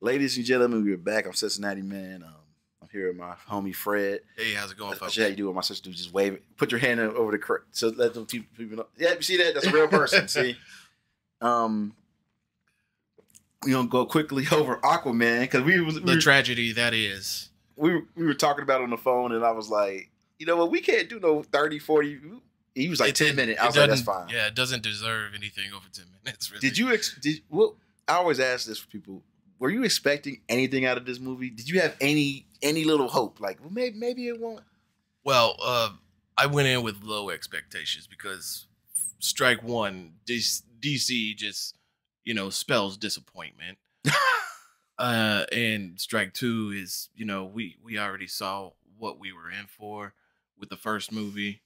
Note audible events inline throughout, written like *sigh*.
Ladies and gentlemen, we're back. I'm Cincinnati man. Um, I'm here with my homie Fred. Hey, how's it going, folks? how you do what my sister do. Just wave it. Put your hand over the cr- so let them people know. Yeah, you see that? That's a real person. *laughs* see. Um, we gonna go quickly *laughs* over Aquaman because we was we, The tragedy that is. we were- we were talking about it on the phone and I was like, you know what? We can't do no 30, 40. He was like It- ten it- minutes. I was like, that's fine. Yeah, it doesn't deserve anything over ten minutes. *laughs* Really. Did you? Ex- did well? I always ask this for people. Were you expecting anything out of this movie? Did you have any any little hope? Like, well, maybe maybe it won't. Well, uh, I went in with low expectations because Strike One, DC, just you know spells disappointment. *laughs* uh, and Strike Two is you know we we already saw what we were in for with the first movie.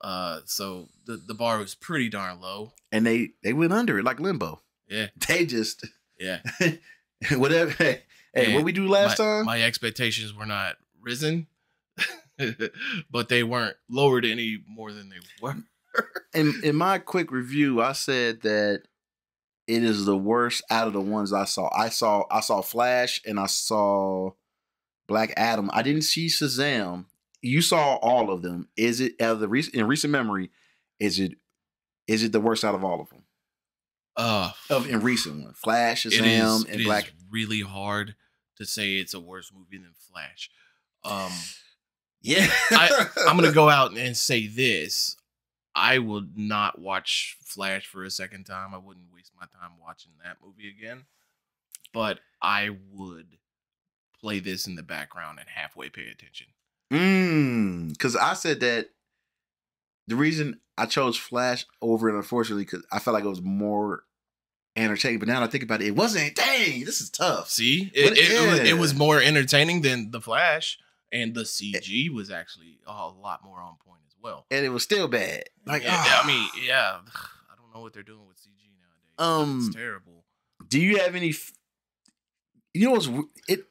Uh, so the the bar was pretty darn low. and they they went under it like limbo. Yeah, *laughs* They just yeah. *laughs* *laughs* whatever. Hey, what we do last my, time? My expectations were not risen, *laughs* but they weren't lowered any more than they were. in *laughs* in my quick review, I said that it is the worst out of the ones I saw. I saw I saw Flash and I saw Black Adam. I didn't see Shazam. You saw all of them. Is it out of the recent in recent memory? Is it is it the worst out of all of them? Uh, Of in recent one, Flash, Shazam, is, and it is Black. really hard to say it's a worse movie than Flash. Um, *sighs* Yeah, I, I'm gonna go out and *laughs* say this: I would not watch Flash for a second time. I wouldn't waste my time watching that movie again. But I would play this in the background and halfway pay attention. Mm, because I said that the reason I chose Flash over it, unfortunately, because I felt like it was more entertaining. But now that I think about it, it wasn't. Dang, this is tough. See, it, But- it, it, was, it was more entertaining than the Flash, and the CG was actually a lot more on point as well. And it was still bad. Like, Yeah, ah. I mean, yeah, I don't know what they're doing with CG nowadays. Um, it's terrible. do you have any? f- You know what's w- it?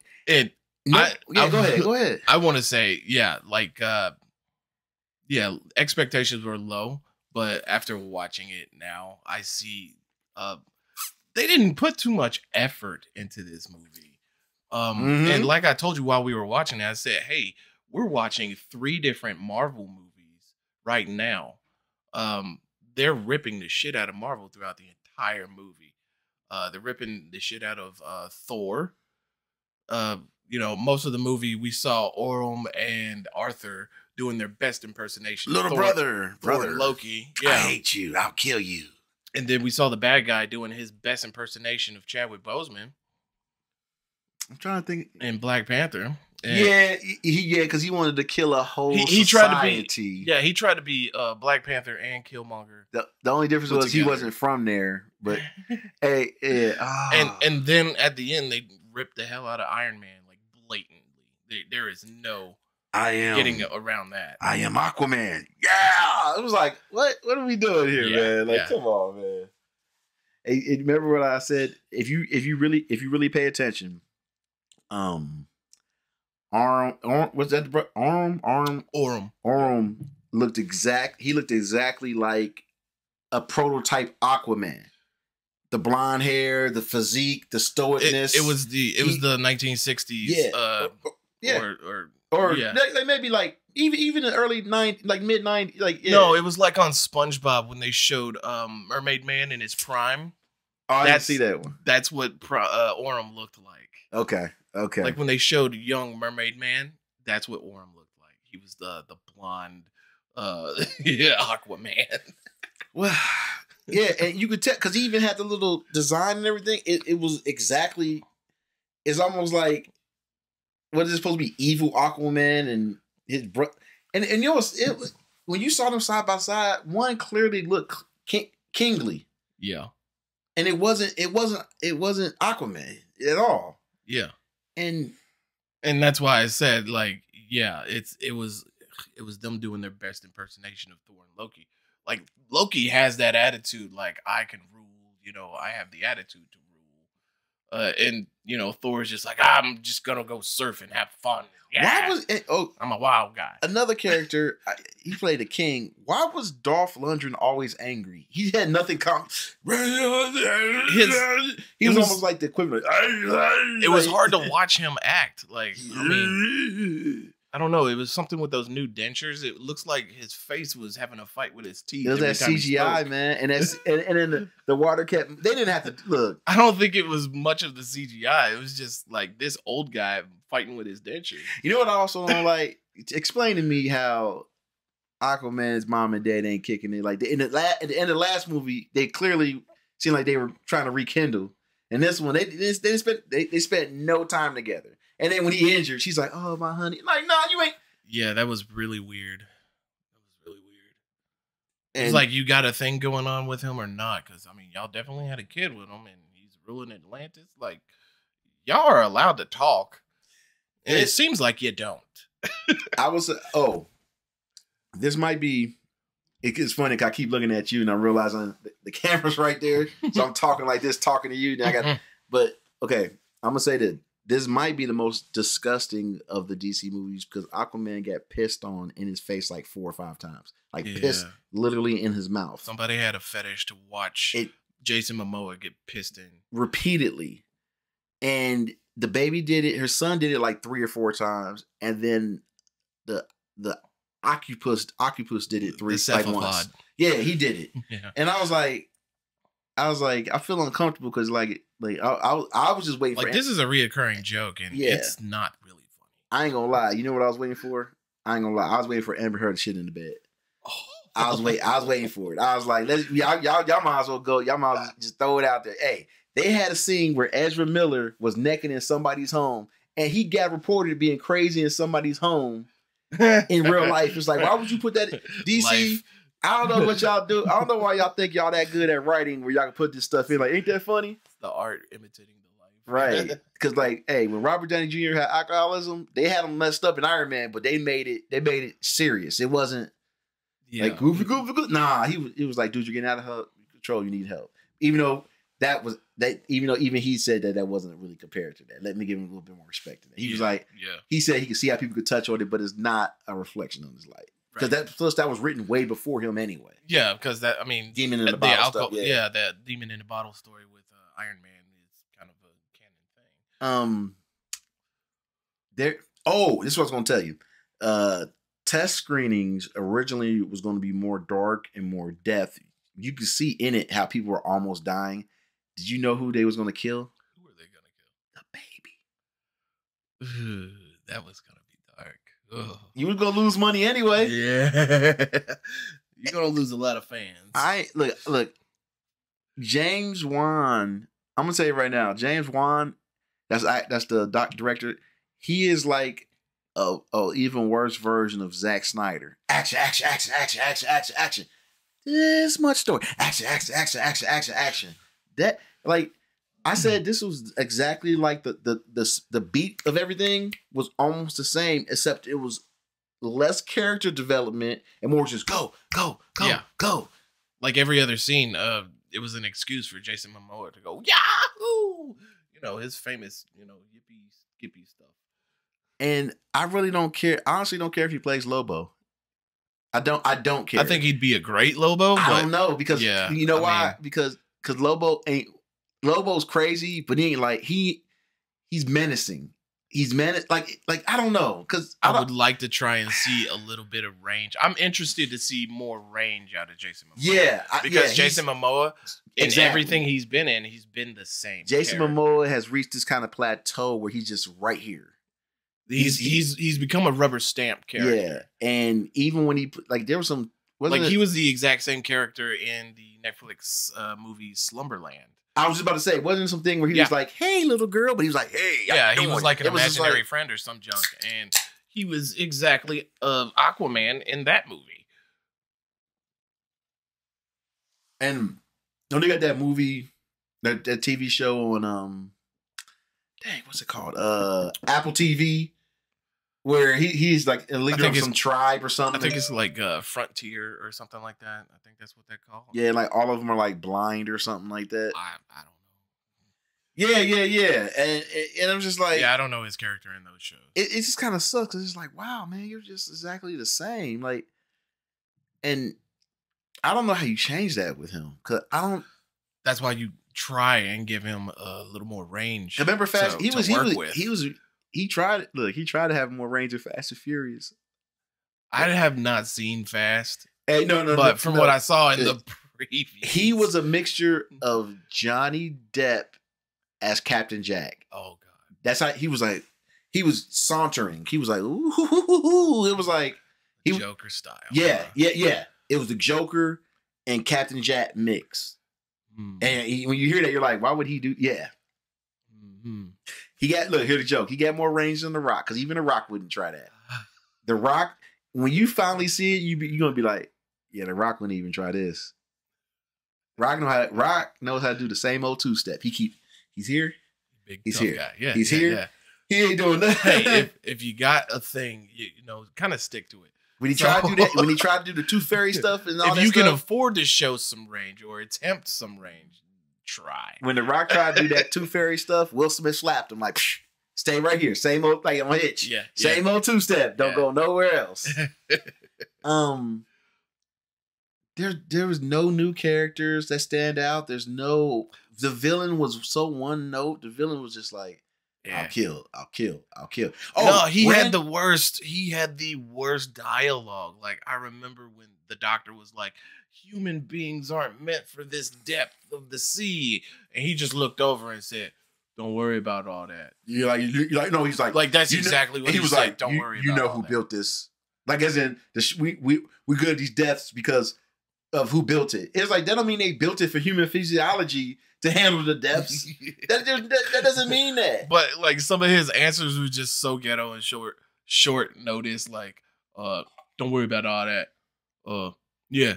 No, I- yeah, I- go ahead. Go *laughs* ahead. I want to say, yeah, like, uh, yeah, expectations were low, but after watching it now, I see, uh, they didn't put too much effort into this movie. Um, Mhm. and like I told you while we were watching it, I said, hey, we're watching three different Marvel movies right now. Um, they're ripping the shit out of Marvel throughout the entire movie. Uh, they're ripping the shit out of uh, Thor. Uh, you know, most of the movie we saw Orm and Arthur doing their best impersonation. Little Thor- brother, Thor brother, and Loki. I hate you. I'll kill you. and then we saw the bad guy doing his best impersonation of Chadwick Boseman I'm trying to think. in Black Panther. And- yeah, he, he- yeah, because he wanted to kill a whole He- he tried to be- society. Yeah, he tried to be uh, Black Panther and Killmonger. The, the only difference Put was he wasn't from there. But *laughs* hey, yeah, ah. and and then at the end they ripped the hell out of Iron Man like blatantly. There, there is no I am getting around that. I am Aquaman. Yeah, it was like, what? What are we doing here, Yeah, man? Like, yeah. come on, man. Hey, hey, remember what I said? If you if you really if you really pay attention, um, arm arm what's that? the Arm arm Orm. arm looked exact. He looked exactly like a prototype Aquaman. The blonde hair, the physique, the It, stoicness. it was the it was He- the 1960s. yeah, Uh, yeah, Or, or or yeah. they, they maybe like even even in the early nine like mid nine like yeah. no, it was like on SpongeBob when they showed um Mermaid Man in his prime. oh, I didn't see that one. That's what Pro, uh, Orm looked like. Okay, okay. Like when they showed young Mermaid Man, that's what Orm looked like. He was the the blonde uh *laughs* yeah, Aquaman. well, yeah, and you could tell because he even had the little design and everything. It it was exactly. It's almost like what is it supposed to be? Evil Aquaman and his bro. And and you know it was when you saw them side by side. One clearly looked king, kingly, Yeah. and it wasn't. It wasn't. It wasn't Aquaman at all. Yeah. And and that's why I said like yeah, it's it was it was them doing their best impersonation of Thor and Loki. Like Loki has that attitude, like I can rule. You know, I have the attitude to rule. Uh, and you know, Thor's just like, I'm just gonna go surf and have fun. Yeah, Why was it, oh I'm a wild guy. another character? *laughs* He played a king. Why was Dolph Lundgren always angry? He had nothing. Com- His- he was, was- almost like the equivalent. It was *laughs* hard to watch him act. Like, I mean, *laughs* I don't know. It was something with those new dentures. It looks like his face was having a fight with his teeth. It was that CGI, man, and that's *laughs* and, and then the, the water kept. They didn't have to look. I don't think it was much of the CGI. It was just like this old guy fighting with his dentures. You know what I also don't like? Explain to me how Aquaman's mom and dad ain't kicking it. Like in the la- at the end of the last movie, they clearly seemed like they were trying to rekindle. And this one, they they, they spent they, they spent no time together. And then when he injured, she's like, "Oh my honey," like, "No, you ain't." Yeah, that was really weird. That was really weird. And It's like you got a thing going on with him or not? Because I mean, y'all definitely had a kid with him, and he's ruling Atlantis. Like y'all are allowed to talk, and it, It- seems like you don't. *laughs* I was, oh, this might be. it- It's funny 'cause I keep looking at you and I'm realizing the, the camera's right there, so I'm talking like this, talking to you. Now I got *laughs* But okay, I'm gonna say that this might be the most disgusting of the DC movies because Aquaman got pissed on in his face like four or five times, like pissed literally in his mouth Somebody had a fetish to watch It- Jason Momoa get pissed in. repeatedly, and the baby did it. Her son did it like three or four times, and then the the octopus octopus did it three like once. Yeah, he did it. *laughs* Yeah. And I was like, I was like, I feel uncomfortable because like, like I, I, I was just waiting Like for. this is a reoccurring joke, and Yeah. it's not really funny. I ain't gonna lie. You know what I was waiting for? I ain't gonna lie. I was waiting for Amber Heard to shit in the bed. Oh. I was wait. I was waiting for it. I was like, let's y'all, y'all, y'all might as well go. Y'all might as well just throw it out there. Hey, they had a scene where Ezra Miller was necking in somebody's home, and he got reported being crazy in somebody's home *laughs* in real life. It's like, why would you put that? DC, Life. I don't know what y'all do. I don't know why y'all think y'all that good at writing where y'all can put this stuff in. Like, ain't that funny? the art imitating the life. Right. *laughs* Because like, hey, when Robert Downey Jr. had alcoholism, they had him messed up in Iron Man, but they made it. They made it serious. It wasn't yeah. like goofy, goofy, goofy. Nah, he was. It was like, dude, you're getting out of control. You need help. Even though that was that. Even though even he said that that wasn't really compared to that. Let me give him a little bit more respect to that. He was like, yeah. he said he could see how people could touch on it, but it's not a reflection on his life. Because Right. that plus that was written way before him anyway. Yeah, because that I mean, Demon in the, the bottle alcohol, stuff. yeah. that demon in the bottle story with uh, Iron Man is kind of a canon thing. um there oh this is what i was going to tell you uh test screenings originally was going to be more dark and more death you could see in it how people were almost dying did you know who they was going to kill Who are they gonna kill? the baby? *sighs* That was gonna dark. Ugh. you was going to lose money anyway Yeah, *laughs* you're gonna lose a lot of fans. i look look james wan i'm to tell you right now james wan that's I- that's the doc director he is like a, a even worse version of Zack Snyder. Action, action, action, action, action, action, action. This much story. Action, action, action, action, action, action. That like I said, this was exactly like the the the the beat of everything was almost the same, except it was less character development and more just go, go, go, Yeah. go. like every other scene, uh, it was an excuse for Jason Momoa to go Yahoo! You know his famous, you know, yippee skippy stuff. And I really don't care. I honestly don't care if he plays Lobo. I don't. I don't care. I think he'd be a great Lobo, I don't know because yeah, you know I why? mean- because because Lobo ain't Lobo's crazy, but he ain't like he he's menacing. He's menace like like I don't know because I, I would like to try and see a little bit of range. I'm interested to see more range out of Jason Momoa. yeah I- because yeah, Jason Momoa, in Exactly. everything he's been in, he's been the same. Jason character. Momoa has reached this kind of plateau where he's just right here. he's he's- he's he's become a rubber stamp character. Yeah, and even when he like there was some like it- he was the exact same character in the Netflix uh, movie Slumberland. I was just about to say wasn't something where he was like hey little girl, but he was like hey yeah, he was like an It imaginary like- friend or some junk, and he was exactly uh, Aquaman in that movie. And don't they got that movie, that, that TV show on um, dang, what's it called? Uh, Apple TV, where he he's like a leader of some tribe or something. I think it's like uh, Frontier or something like that. I think that's what they call. yeah, like all of them are like blind or something like that. I I don't know. Yeah, yeah, yeah. And and I'm just like, yeah, I don't know his character in those shows. it, it just kind of sucks. It's just like, wow, man, you're just exactly the same. Like, and I don't know how you change that with him because I don't That's why you try and give him a little more range. remember Fast. to- he was he was with. he was he tried. Look, he tried to have more range of Fast and Furious. I have not seen Fast, Hey, no, no, but no, from no. what I saw in the preview, he was a mixture of Johnny Depp as Captain Jack. Oh god, That's how he was like. He was sauntering. He was like, ooh, it was like he- Joker style. Yeah, yeah, yeah. It was the Joker and Captain Jack mix. Hmm. And he, when you hear that, you're like, why would he do? Yeah, Mhm. he got. Look, here's the joke. He got more range than the Rock because even the Rock wouldn't try that. *sighs* The Rock, when you finally see it, you be, you're gonna be like, yeah, the Rock wouldn't even try this. Rock know how. Rock knows how to do the same old two step. He keep. He's here. Big He's here. guy. Yeah, He's yeah, here. yeah. He ain't doing nothing. Hey, if *laughs* if you got a thing, you, you know, kind of stick to it. when he tried to do that, when he *laughs* tried to do the Tooth Fairy stuff and all if that you can afford to show some range or attempt some range, try. when the Rock tried to do that Tooth Fairy stuff, Will Smith slapped him like, "Stay right here, same old like on hitch, Yeah, same old two step, don't Yeah. go nowhere else." *laughs* um, there there was no new characters that stand out. There's no the villain was so one note. The villain was just like, yeah. "I'll kill, I'll kill, I'll kill." Oh, no, he when- had the worst. He had the worst dialogue. Like I remember when the doctor was like, "Human beings aren't meant for this depth of the sea," and he just looked over and said, "Don't worry about all that." You're like, you're like, no, he's like, Like that's you know- exactly what he, he was said. like, "Don't you, worry you know who that." built this. Like, as in, the sh- we we we good at these deaths because of who built it. It's like that don't mean they built it for human physiology to handle the depths. *laughs* that, that, that doesn't mean that. But like some of his answers were just so ghetto and short, short notice. Like, uh, don't worry about all that. Uh, yeah,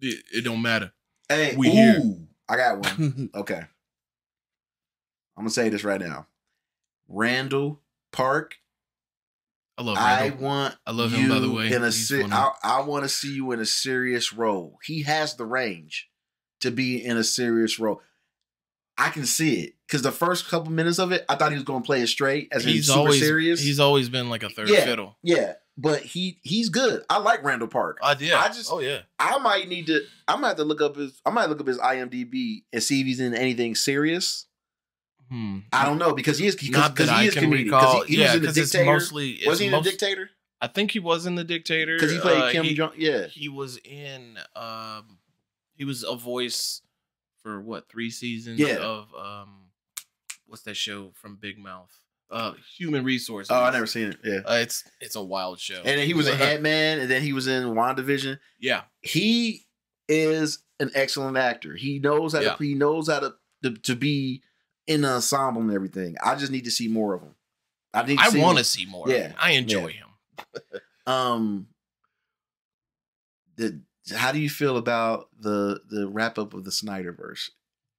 it, it don't matter. Hey, We ooh, here. I got one. *laughs* Okay, I'm gonna say this right now. Randall Park. I love I want. I love him, by the you way. In a se- I, I want to see you in a serious role. He has the range to be in a serious role. I can see it because the first couple minutes of it, I thought he was going to play it straight as in he's super always serious. he's always been like a third Yeah. fiddle. yeah, but he he's good. I like Randall Park. Uh, yeah. I just- oh yeah. I might need to. I might have to look up his. I might look up his IMDb and see if he's in anything serious. Hmm. I don't know because he is because Not that he I is can comedic. recall. He, he yeah, was in the because it's dictator. mostly it's was he in the dictator? I think he was in the dictator Because he played Uh, Kim he, Jong. Yeah, he was in. Um, he was a voice for what three seasons Yeah. of um, what's that show from Big Mouth? Uh, Human Resources. Oh, I never seen it. Yeah. Uh, it's it's a wild show. And then he was in *laughs* Ant Man, and then he was in WandaVision. yeah, He is an excellent actor. He knows how Yeah. to. He knows how to, to to be in the ensemble and everything. I just need to see more of him. I need. To I want to see more. Yeah, I enjoy yeah. him. *laughs* Um. The how do you feel about the the wrap up of the Snyderverse?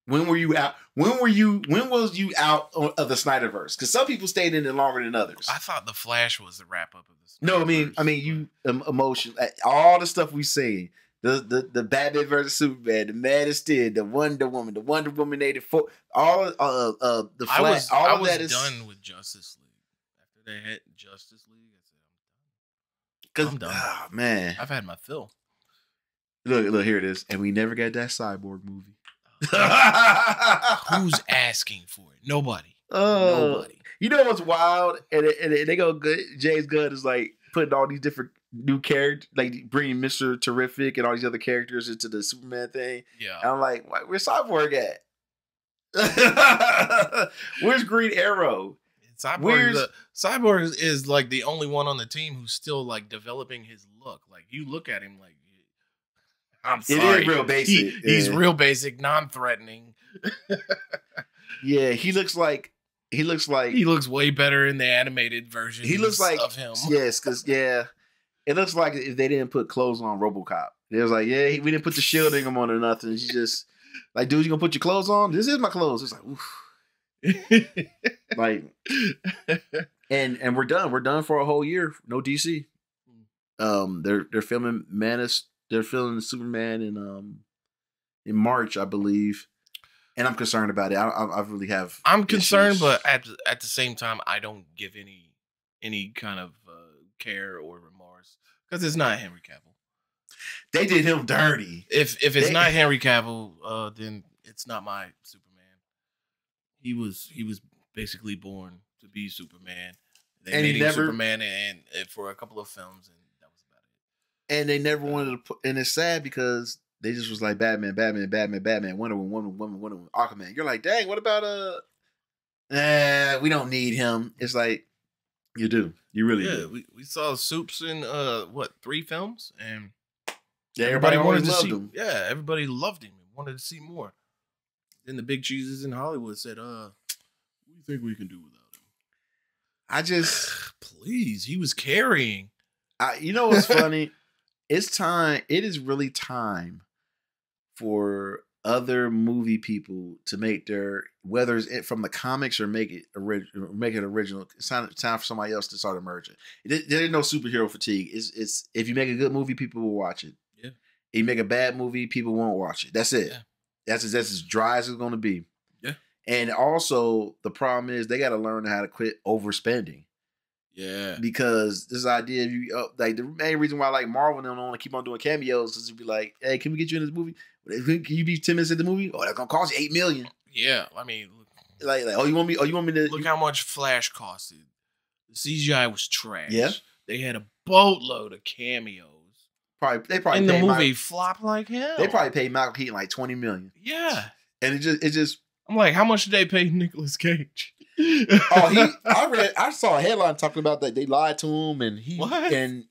When were you out? When were you? When was you out of the Snyderverse? Because some people stayed in it longer than others. I thought the Flash was the wrap up of this. No, I mean, I mean, you um, emotion, uh, all the stuff we seen, the the the Batman versus Superman, the Man of Steel, the Wonder Woman, the Wonder Woman eighty four, all uh uh the I Flash, was all I of was that is done with Justice League. After they hit Justice League, I said, because I'm done. oh, man, I've had my fill. look look here it is, and we never got that cyborg movie. Who's *laughs* asking for it? Nobody. Oh, Nobody. you know what's wild? And, it- and they go good. James Gunn is like putting all these different new character, like bringing Mister Terrific and all these other characters into the Superman thing. Yeah. And I'm like, "Why- where's Cyborg at? *laughs* where's Green Arrow? Cyborg, Where's- the, Cyborg is, is like the only one on the team who's still like developing his look. Like you look at him like, I'm sorry. real basic. He- he's real basic, non-threatening. Yeah, he looks like he looks like He looks way better in the animated version. He looks like of him. yes, because yeah, it looks like if they didn't put clothes on RoboCop. It was like, yeah, we didn't put the shielding him on or nothing. He just like, dude, you gonna put your clothes on? This is my clothes. It's like, oof. like, *laughs* and and we're done. We're done for a whole year. No DC. Um, they're they're filming Manus. They're filming Superman in um in March, I believe. and I'm concerned about it. I, I, I really have. I'm concerned, but at at the same time, I don't give any any kind of uh, care or remorse because it's not Henry Cavill. they did him dirty. If if it's They- not *laughs* Henry Cavill, uh, then it's not my Superman. He was he was basically born to be Superman. They And he made him never- Superman and, and for a couple of films, and that was about it. and they never wanted to put. And it's sad because they just was like Batman, Batman, Batman, Batman, Wonder Woman, Wonder Woman, Wonder Woman, Aquaman. You're like, dang, what about uh? Nah, we don't need him. It's like you do. You really yeah, do. we, we saw Soups in uh what three films, and Yeah, everybody, everybody, wanted to see. him. Yeah, everybody loved him and wanted to see more. Then the big cheeses in Hollywood said, "Uh, what do you think we can do without him?" I just, *sighs* Please, he was carrying. I, you know what's *laughs* funny? it's time. It is really time for other movie people to make their whether it's it from the comics or make it original, make it original. It's time, time for somebody else to start emerging. There- There's no superhero fatigue. It's it's if you make a good movie, people will watch it. Yeah. If you make a bad movie, people won't watch it. That's it. Yeah. That's as, that's as dry as it's going to be. Yeah. And also the problem is they got to learn how to quit overspending Yeah, because this idea of you uh, like the main reason why I like Marvel and them don't want to keep on doing cameos is to be like, hey, can we get you in this movie? Can you be ten minutes in the movie? Oh, that's gonna cost you eight million. yeah. I mean, Like, like, oh, you want me? Oh, you want me to? look how much Flash costed. The CGI was trash. Yeah. they had a boatload of cameos, probably they probably in the movie Mi- flopped like hell. they probably paid Michael Keaton like twenty million, yeah. and it just it just I'm like, how much did they pay Nicolas Cage? oh he *laughs* I read I saw a headline talking about that they lied to him and he What? and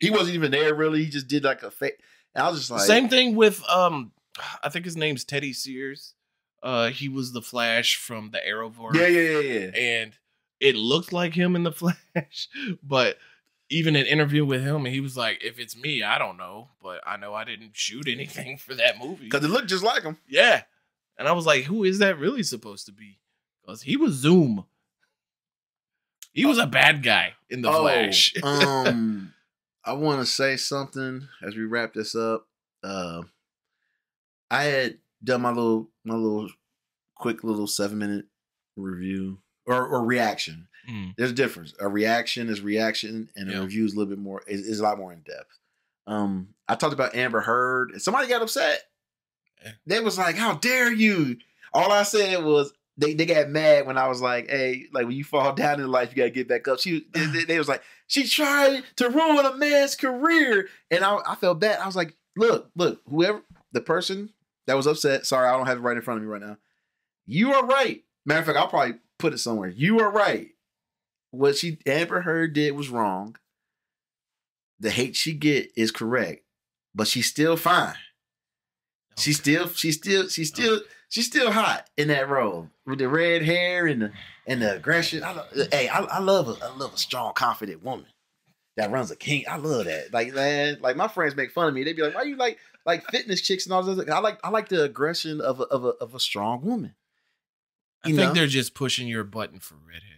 he wasn't even there really. He just did like a fake. I was just like, Same thing with um, *sighs* I think his name's Teddy Sears. Uh, he was the Flash from the Arrowverse. yeah, yeah, yeah, yeah. and it looked like him in the *laughs* Flash, but even an interview with him, and he was like, "If it's me, I don't know, but I know I didn't shoot anything for that movie." Because it looked just like him. Yeah, and I was like, "Who is that really supposed to be?" Because he was Zoom. He was a bad guy in the Flash. um, *laughs* I want to say something as we wrap this up. Uh, I had done my little my little quick little seven minute review or, or reaction. Mm. There's a difference. A reaction is reaction, and a Yeah. review is a little bit more is, is a lot more in depth. Um, I talked about Amber Heard, and somebody got upset. Yeah. They was like, "How dare you!" All I said was they, they got mad when I was like, "Hey, like when you fall down in life, you gotta get back up." She *sighs* they, they- they was like, "She tried to ruin a man's career," and I I felt bad. I was like, "Look, look, whoever the person that was upset. Sorry, I don't have it right in front of me right now. You are right. Matter of fact, I'll probably put it somewhere. You are right. What she Amber Heard did was wrong. The hate she get is correct, but she's still fine. She's still, she's still, she's still, she's still hot in that role with the red hair and the and the aggression. I, hey, I, I love a, I love a strong, confident woman that runs a king. I love that. Like man, like my friends make fun of me. They be like, "Why you like like fitness chicks and all this?" Other? I like I like the aggression of a of a of a strong woman. I you think know? they're just pushing your button for redheaded,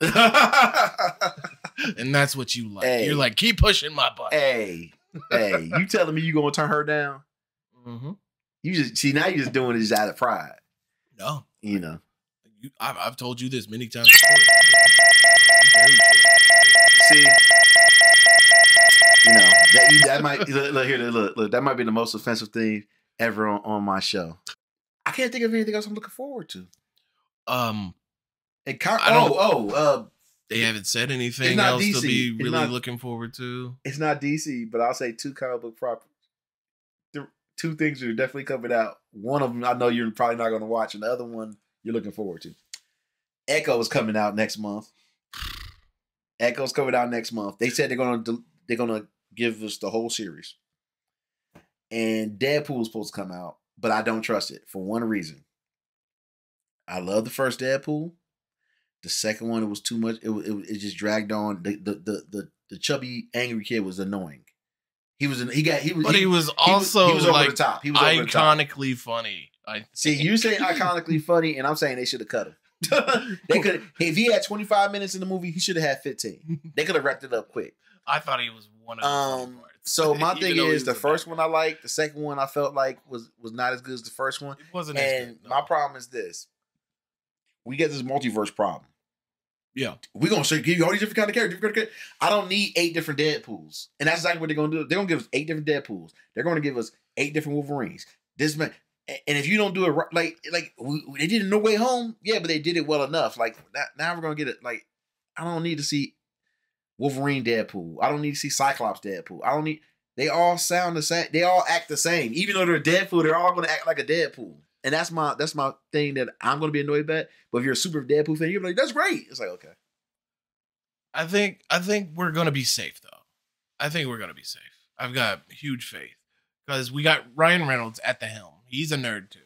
*laughs* and that's what you like. Hey. You're like, keep pushing my button. hey, hey, you *laughs* telling me you gonna turn her down? hmm You just see now you're just doing it just out of pride. No, You know. you, I've, I've told you this many times before. See, *laughs* that that might look, look here. Look, look, that might be the most offensive thing ever on, on my show. I can't think of anything else I'm looking forward to. Um, And don't- oh, oh, uh, they haven't said anything else DC. to be really not- looking forward to. it's not DC, but I'll say two comic book properties. Two things are definitely coming out. One of them I know you're probably not going to watch, and the other one you're looking forward to. Echo is coming out next month. Echo's coming out next month. They said they're gonna they're gonna give us the whole series. And Deadpool's supposed to come out, but I don't trust it for one reason. I love the first Deadpool. The second one, it was too much. It it, it just dragged on. The the the the, the chubby angry kid was annoying. He was he got he was But he was he also he was over the top. He was iconically funny. I See, you say iconically funny, and I'm saying they should have cut him. *laughs* they could if he had 25 minutes in the movie, he should have had 15. They could have wrapped it up quick. I thought he was one of the Um. So *laughs* my thing is, the first one I liked. The second one I felt like was was not as good as the first one. It wasn't as And good, my problem is this: we get this multiverse problem. Yeah. We're gonna show, give you all these different kind of characters. Kind of. I don't need eight different Deadpools, and that's exactly what they're gonna do. They're gonna give us eight different Deadpools. They're gonna give us eight different Wolverines. This man, and if you don't do it right, like like we, they did in No Way Home, yeah, but they did it well enough. Like that, now we're gonna get it. Like I don't need to see Wolverine Deadpool. I don't need to see Cyclops Deadpool. I don't need. They all sound the same. They all act the same. Even though they're Deadpool, they're all gonna act like a Deadpool. And that's my that's my thing that I'm gonna be annoyed about. But if you're a super Deadpool fan, you're like, that's great. It's like okay. I think I think we're gonna be safe though. I think we're gonna be safe. I've got huge faith because we got Ryan Reynolds at the helm. He's a nerd too,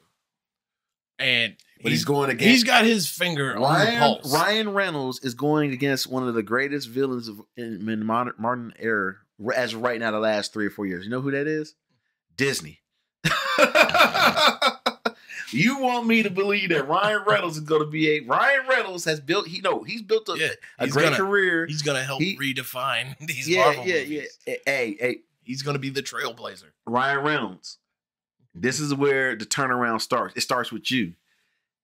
and But he's, going against he's got his finger on the Ryan, pulse. Ryan Reynolds is going against one of the greatest villains of in, in modern modern era as of right now the last three or four years. You know who that is? Disney. *laughs* you want me to believe that Ryan Reynolds is going to be a Ryan Reynolds has built he no he's built a, Yeah, a great gonna- career. He's gonna help He- redefine *laughs* these yeah, Marvel yeah, movies. yeah. Hey, hey, He's gonna be the trailblazer. Ryan Reynolds. This is where the turnaround starts. It starts with you.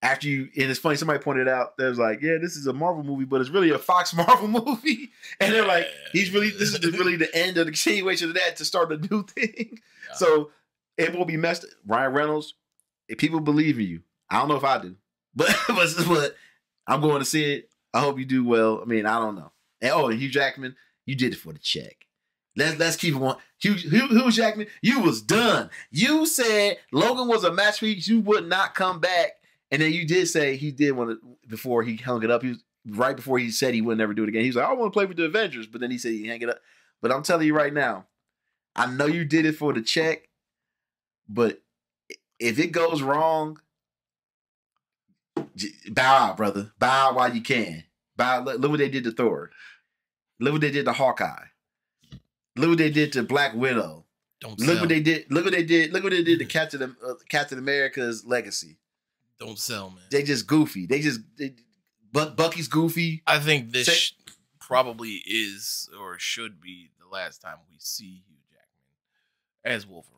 After you, and it's funny, somebody pointed out, there's like, yeah, this is a Marvel movie, but it's really a Fox *laughs* Marvel movie. *laughs* And they're like, he's really, this is really the end of the continuation of that to start a new *laughs* thing. Yeah. So it will be messed. Ryan Reynolds, if people believe in you, I don't know if I do, but, but, but I'm going to see it. I hope you do well. I mean, I don't know. And oh, and Hugh Jackman, you did it for the check. Let's let's keep it one. Hugh, Hugh, Hugh Jackman, you was done. You said Logan was a masterpiece. You would not come back, and then you did say he did want to before he hung it up. He was right before he said he would never do it again. He was like, I want to play with the Avengers, but then he said he hang it up. But I'm telling you right now, I know you did it for the check, but if it goes wrong, bow out, brother. Bow out while you can. Bow. Look, look what they did to Thor. Look what they did to Hawkeye. Look what they did to Black Widow. Don't Look sell. what they did. Look what they did. Look what they did to Captain uh, Captain America's legacy. Don't sell, man. They just goofy. They just they, Buck Bucky's goofy. I think this Say- sh- probably is or should be the last time we see Hugh Jackman as Wolverine.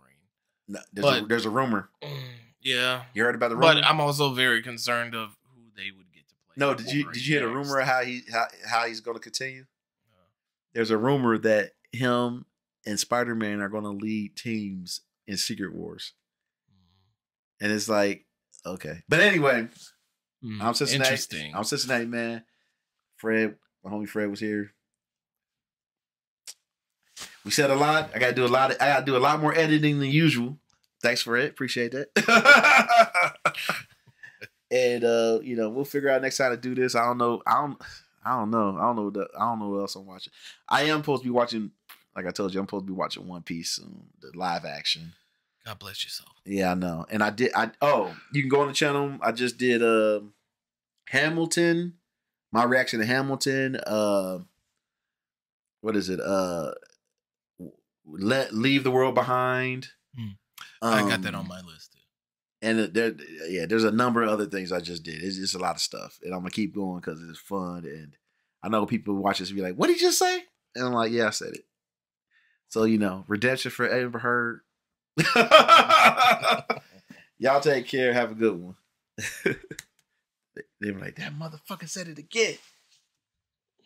No, there's, a, there's a rumor. Mm, yeah, You heard about the rumor? but I'm also very concerned of who they would get to play. no, did you did you hear the next. rumor of how he how, how he's going to continue? There's a rumor that him and Spider Man are going to lead teams in Secret Wars, and it's like okay. But anyway, mm, I'm Cincinnati. Interesting. I'm Cincinnati man. Fred, my homie Fred was here. We said a lot. I gotta do a lot. Of, I gotta do a lot more editing than usual. Thanks, Fred. Appreciate that. *laughs* and uh, you know, we'll figure out next time to do this. I don't know. I don't. I don't know. I don't know. What the, I don't know what else I'm watching. I am supposed to be watching. Like I told you, I'm supposed to be watching One Piece soon, the live action. God bless yourself. Yeah, I know. And I did I oh, you can go on the channel. I just did uh Hamilton. My reaction to Hamilton. Uh what is it? Uh let leave the world behind. Hmm. I got that Um, on my list too. and there yeah, there's a number of other things I just did. It's just a lot of stuff. And I'm gonna keep going because it's fun. And I know people watch this will be like, what did you just say? And I'm like, yeah, I said it. So you know, redemption for Amber Heard. *laughs* Y'all take care. Have a good one. *laughs* they were like, that motherfucker said it again.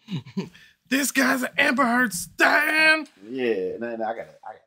*laughs* this guy's an Amber Heard stan. Yeah, no, no, I got it. I got it.